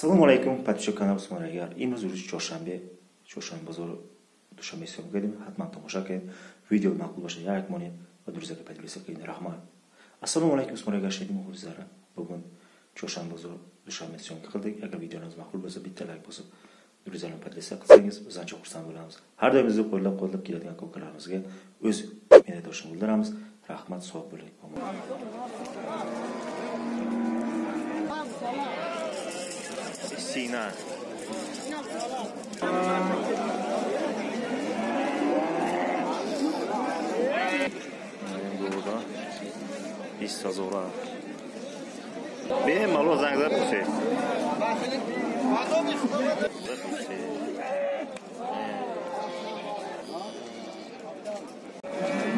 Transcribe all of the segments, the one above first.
ассалому алайкум подписчик канал усмонагар имрӯз рӯзи чоршанбе чоршанбе бозор душанбе ҳисоб кардем ҳатман тамоша кардем. Видео маъқул бошад як монед ва дурӯзака подписа кардем. Раҳмат ассалому алайкум усмонагар шедим ҳофизара бугун чоршанбе бозор душанбе сёмка қилдик агар видеоноз маъқул bo'lsa bitta layk bosib yulduzlarni podlista qilsangiz biz ancha xursand bo'lamiz har doim bizni qo'llab quvvatlab keladigan ko'kalarimizga o'z minnatdorchiligimizni bildiramiz rahmat sog' bo'ling omon sina ish sazora bemalol zanglar qilsangiz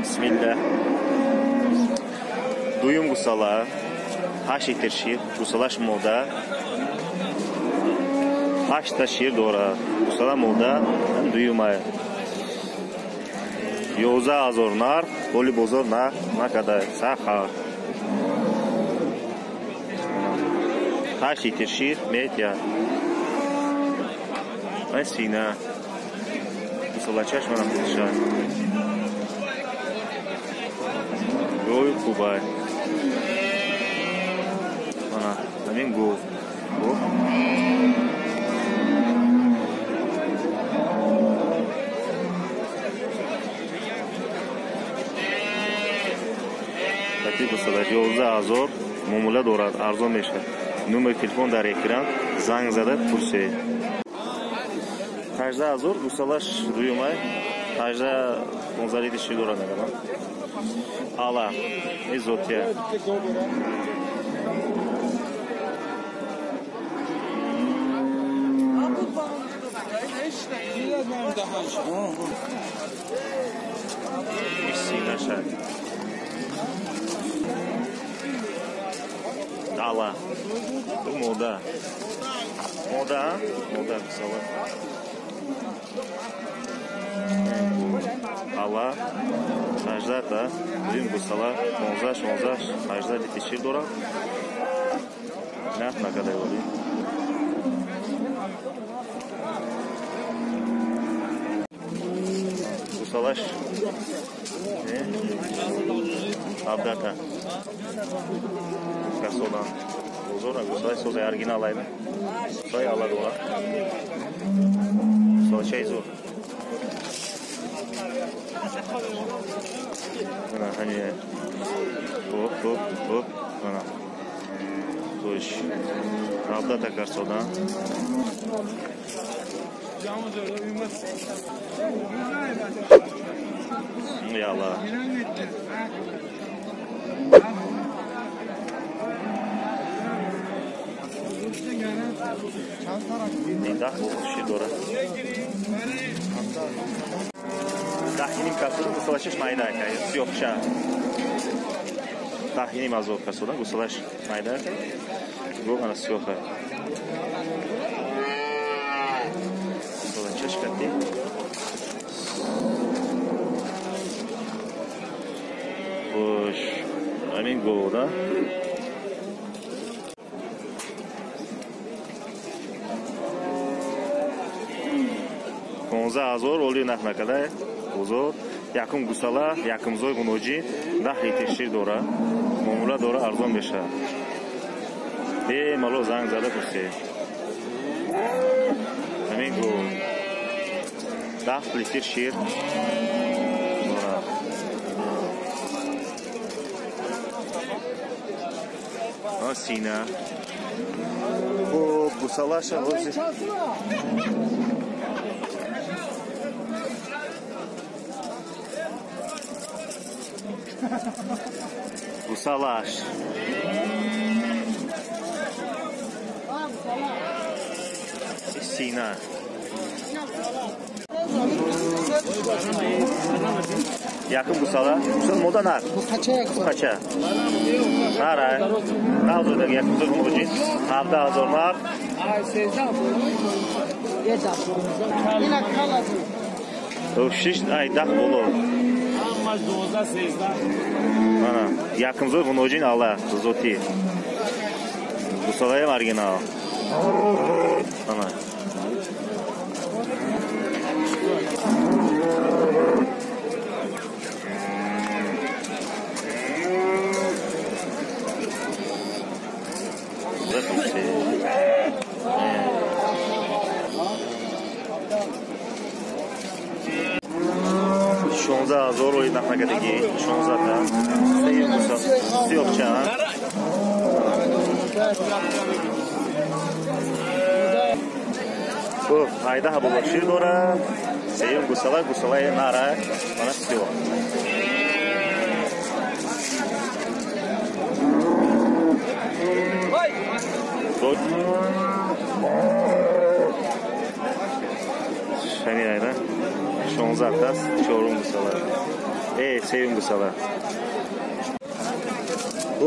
Bismillah. Duyum gusala. Haşiktir şiir. Gusalaş molda. Haşta şiir doğra. Gusala molda. Duyumaya. Yoza azornar. Boli bozor na. Na kadar. Saha. Haşiktir şiir. Medya. Medya. моя сина. Мусалачаш манам хушша гӯи хубай мана ҳамин гӯ таклиф истодад 11000 муомила дорад. Арзон мешавад. Номери телефон дар экран. Занг зада пурсед ҳаждаҳ ҳазор гусалаш дуюмай ҳаждаҳ понздаҳ ши дорад нагарам ала изотия Синашад. Ала. Bu moda. Moda, moda мысалы. Ала. Ажда та. Дүйім мысалы. Монзаш, монзаш. Ажда бітешір дора. Нақ нақадай оли. Гусалаш. Абдата. Касодан. Bozor a gostar só é original aí, né? сол шәй зор мына қане э, оп оп оп мына то есть правда такая сода Yala. Nida, o Shidora. Tahlining kasuri g'uslash mayda aka, yo'qcha. Tahlining mazut kasura g'uslash mayda. Bu mana syoxa. G'uslash katta. Boş. Amin golda. 15000 оли нахнакада бозор якум гусала якумзои гуноҷи даҳ литр шир дора муомила дора арзон мешавад. Э мало занг зада пурсе ҳамин гу. Даҳ литр шир. Дора. Сина. Хуб гусалаша ози O salash. Sina. Yakın bu sala. Bu moda nar. Bu kaça? Bu kaça? Nar ay. Nar da yakın bu cin. Hafta hazır nar. Ay sezda bu. Yeda bu. Yine kaladı. O şiş ay dah bolu. Аж 12 13 Mana yakımzoy vunojin ala zoti. Gusalayım original. Mana. за зор оинақнакадаги шон зада сеи муса сиёхча гуфт айда ҳабобашир дорад сеюм гусала гусалаи нара мана сиёх Şamil ayda շոնզար տաս չորում գսալա է սեյում գսալա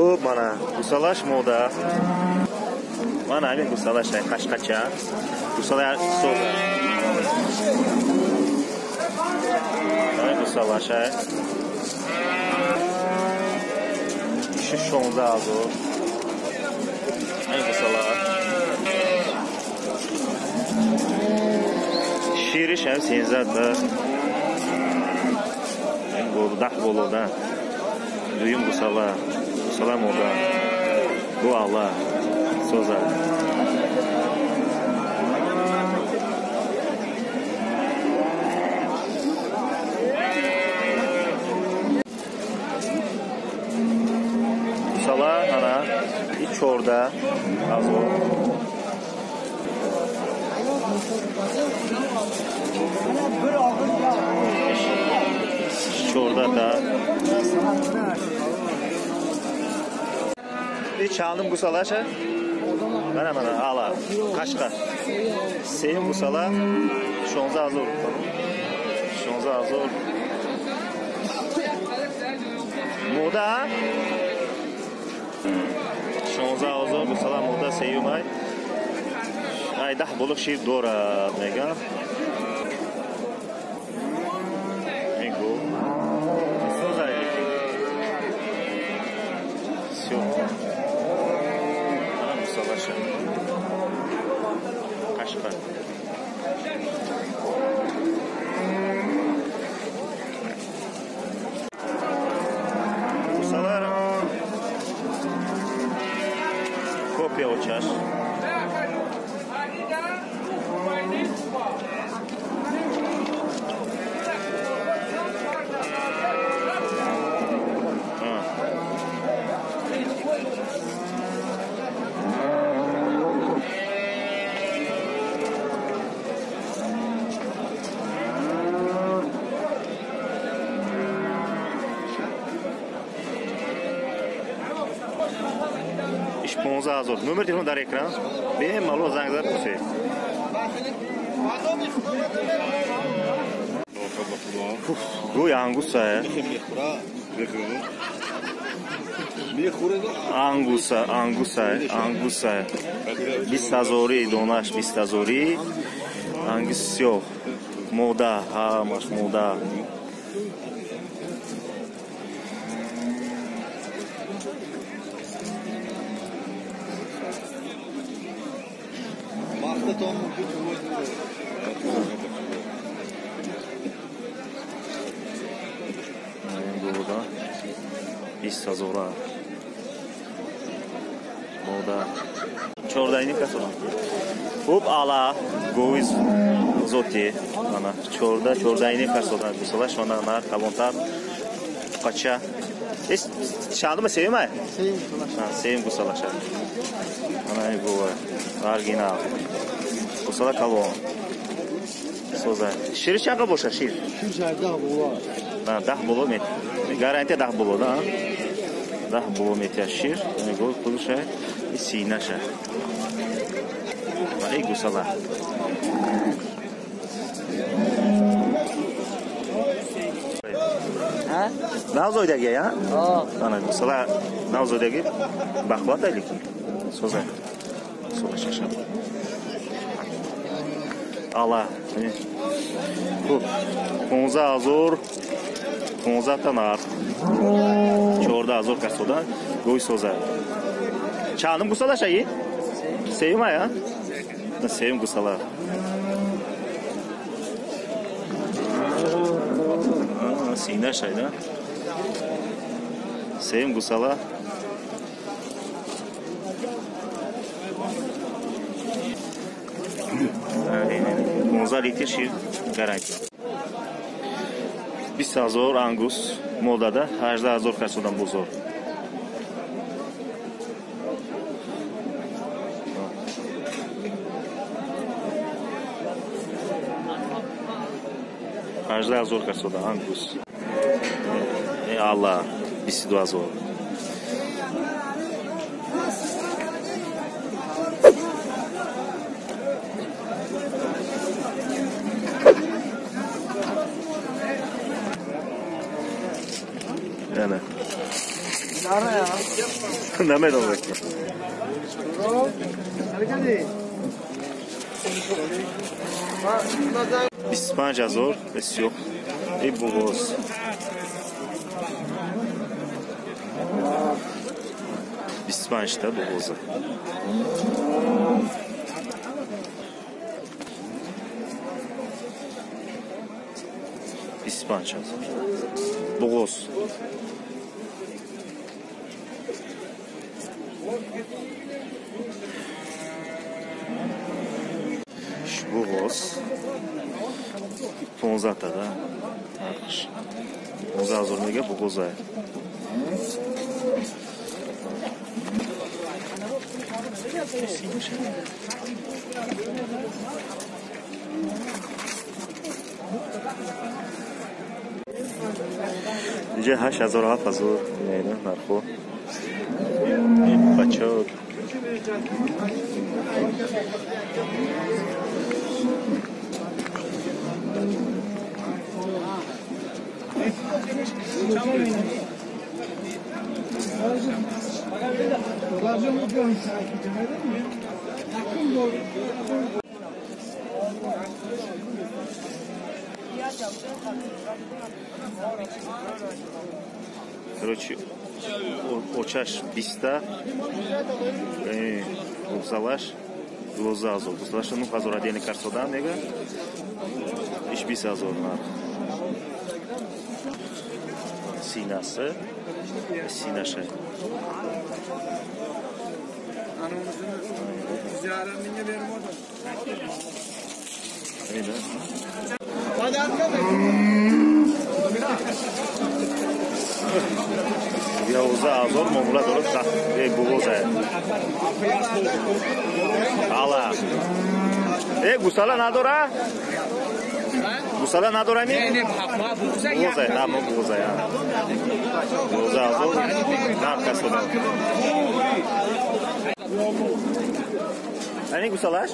ու մանա գսալաշ մոդա մանա այն գսալաշ այ խաչխաչա գսալա սովա այ գսալաշ այ şu şonda azor. Ay bu şiiri şemsiyin zaten. Dah boluda. Düğün busala. Busala moda. Bu Allah. Soza. Busala ana. İç orada. Az oldu. Şurada da Bir çaldım bu salaşa. Şey. Ben hemen ala. Kaşka. Sevim bu sala. Şonza azor. Şonza azor. Moda. Şonza azor bu sala moda sevim ay. айдаҳ булуғ шир дорад мегӯям мегӯ все мусалаша қашқа копия учаш 15 азор номер телефон дар экран. Бемалол занг зад пурсед гӯй ангуса ангуса ангуса ангуса бист ҳазори донаш бист ҳазори ангус сиёҳ мода ҳамаш мода Hafta tomu Doğuda İssa Zora Moda Çordayını katılan Hub ala. Goviz Zoti. Ana Çorda Çordayını katılan Kusala şuna nar kabontar Kaça Hiç şanlı mı sevim ay? Sevim kusala Sevim kusala şanlı Ana bu var. Arginal. ساده کلوان سوزه شیر چقدر باشه شیر شیر ده بولو نه ده بولو میت گارانتی ده بولو نه ده بولو میت شیر یعنی گل کلوشه سینه شه ای گوساله Navzoydagi ya? Ana masalan Navzoydagi baquvvat aylik. So'zi. So'zi shashab. Ала 15 ҳазор 15 та нар. 14000 касода гӯй соза. Чандум гусала шаи сеюм ая сеюм гусала. Сина шайда сеюм гусала понздаҳ литр шир гарантия бист ҳазор ангус модада ҳаждаҳ ҳазор касодан бозор ҳаждаҳ ҳазор касода ангус Э, алла бисту ду ҳазор Nara ya. Mehmet olacak. İspanca zor ve yok. İyi bulgoz. İspanç da bulgozu. İspanca zor. Bulgoz. fomos uzatta da. Bu uzat zor nege bu kozay. Dice haş azor hafa zor neydi Короче, очаш биста, э. 12 азор гузашта 9 азор ҳадия некард содам мега иш 20 азор нарх синасы синаша Hadi arkadaşlar. 11 ҳазор муомила дорад гувоза ала э гусала надора? Гусала надорами гувоза ама гувоза 11 ҳазор дар кас дода ани гусалаш?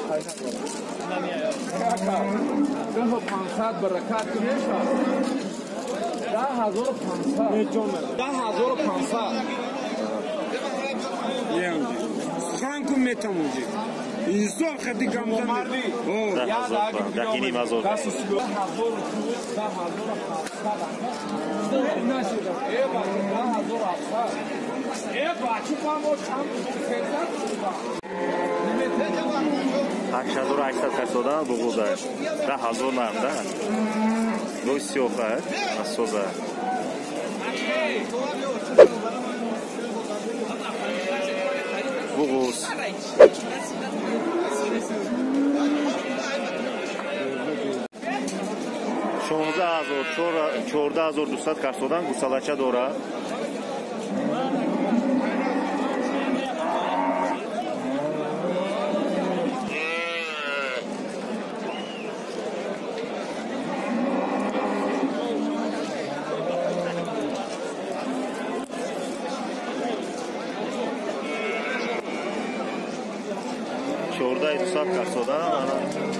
Баракат 10500 ханку метамуҷи инсон хади гамтанмарди якини мазо ҳаштазору ҳаштсад касода буғуда да ҳазор намда гой сиёҳат асоза буғуз чордаҳазор чордаҳазор дусад карсодан гусалача дорад daydı sap kassodan.